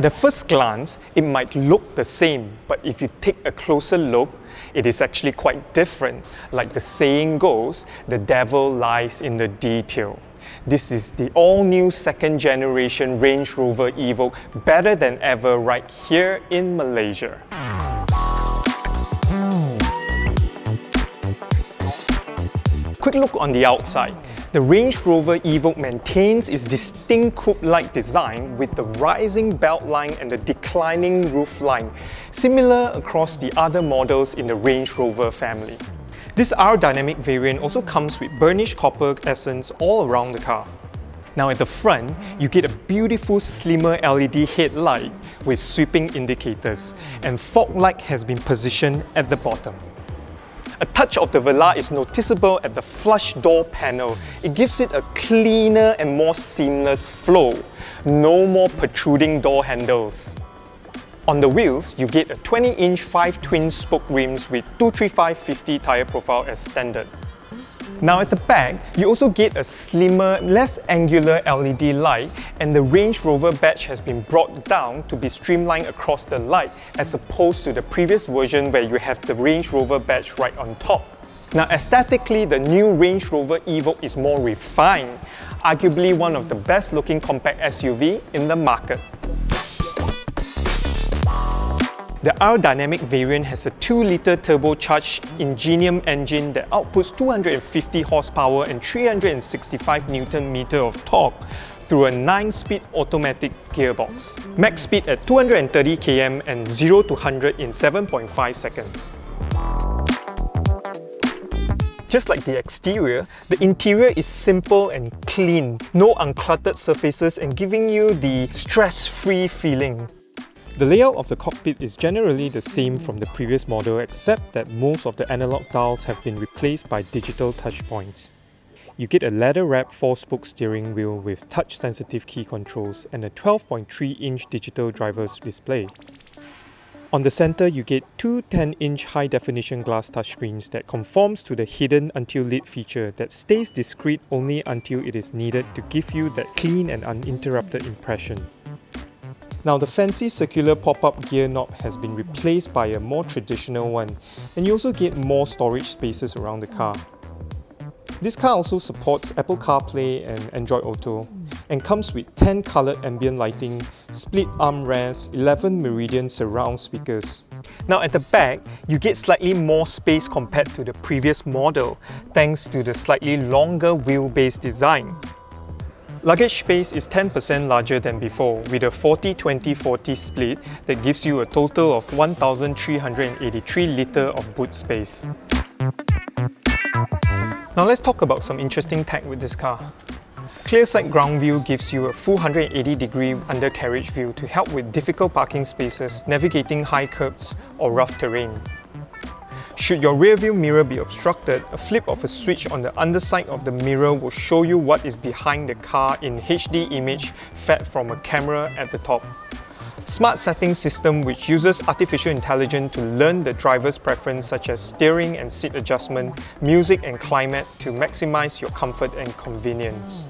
At a first glance, it might look the same, but if you take a closer look, it is actually quite different. Like the saying goes, the devil lies in the detail. This is the all-new second generation Range Rover Evoque, better than ever right here in Malaysia. Quick look on the outside. The Range Rover Evoque maintains its distinct coupe-like design with the rising belt line and the declining roof line, similar across the other models in the Range Rover family. This R-Dynamic variant also comes with burnished copper accents all around the car. Now at the front, you get a beautiful slimmer LED headlight with sweeping indicators, and fog light has been positioned at the bottom. A touch of the Velar is noticeable at the flush door panel. It gives it a cleaner and more seamless flow. No more protruding door handles. On the wheels, you get a 20-inch 5 twin-spoke rims with 235-50 tyre profile as standard. Now at the back, you also get a slimmer, less angular LED light and the Range Rover badge has been brought down to be streamlined across the light as opposed to the previous version where you have the Range Rover badge right on top. Now aesthetically, the new Range Rover Evoque is more refined, arguably one of the best looking compact SUV in the market. The R-Dynamic variant has a 2-litre turbocharged Ingenium engine that outputs 250 horsepower and 365 Nm of torque through a 9-speed automatic gearbox. Max speed at 230 km and 0 to 100 in 7.5 seconds. Just like the exterior, the interior is simple and clean, no uncluttered surfaces and giving you the stress-free feeling. The layout of the cockpit is generally the same from the previous model except that most of the analog dials have been replaced by digital touchpoints. You get a leather-wrapped 4-spoke steering wheel with touch-sensitive key controls and a 12.3-inch digital driver's display. On the center, you get two 10-inch high-definition glass touchscreens that conforms to the hidden until lit feature that stays discreet only until it is needed to give you that clean and uninterrupted impression. Now the fancy circular pop-up gear knob has been replaced by a more traditional one and you also get more storage spaces around the car. This car also supports Apple CarPlay and Android Auto and comes with 10 coloured ambient lighting, split armrests, 11 Meridian surround speakers. Now at the back, you get slightly more space compared to the previous model thanks to the slightly longer wheelbase design. Luggage space is 10% larger than before with a 40-20-40 split that gives you a total of 1,383 litre of boot space. Now let's talk about some interesting tech with this car. Clear Clearsight ground view gives you a full 180 degree undercarriage view to help with difficult parking spaces, navigating high curbs or rough terrain. Should your rearview mirror be obstructed, a flip of a switch on the underside of the mirror will show you what is behind the car in HD image fed from a camera at the top. Smart setting system which uses artificial intelligence to learn the driver's preference such as steering and seat adjustment, music and climate to maximize your comfort and convenience.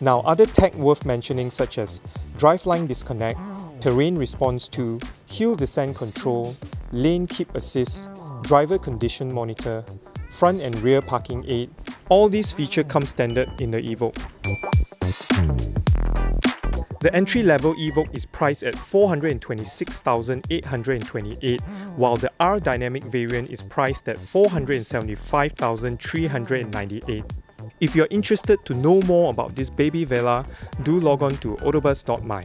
Now other tech worth mentioning such as driveline disconnect, terrain response 2, hill descent control, lane keep assist, driver condition monitor, front and rear parking aid, all these features come standard in the Evoque. The entry-level Evoque is priced at 426,828, while the R-Dynamic variant is priced at 475,398. If you're interested to know more about this baby Velar, do log on to autobuzz.my.